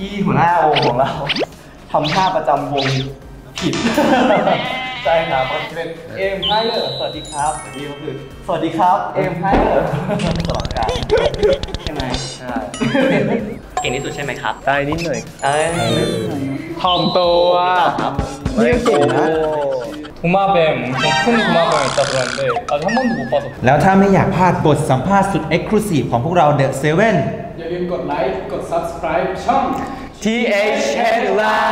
พี่หัวหน้าวงของเราทำท่าประจำวงผิดใช่ครับมันเป็นเอ็มไพเลอร์สวัสดีครับแต่นี่ก็คือสวัสดีครับเอ็มไพเลอร์ตลอดกาลใช่ไหมใช่เก่งที่สุดใช่ไหมครับได้นิดหน่อยเอ้ยถ่อมตัวครับนี่เก่งนะ 도마뱀, 엄청 큰 도마뱀을 있다 들었는데 아직 한 번도 못 봐서 แล้วถ้าไม่อยากพลาดบทสัมภาษณ์สุด Exclusive ของพวกเรา The Seven อย่าลืมกดไลค์ กด subscribe ช่อง TH Headline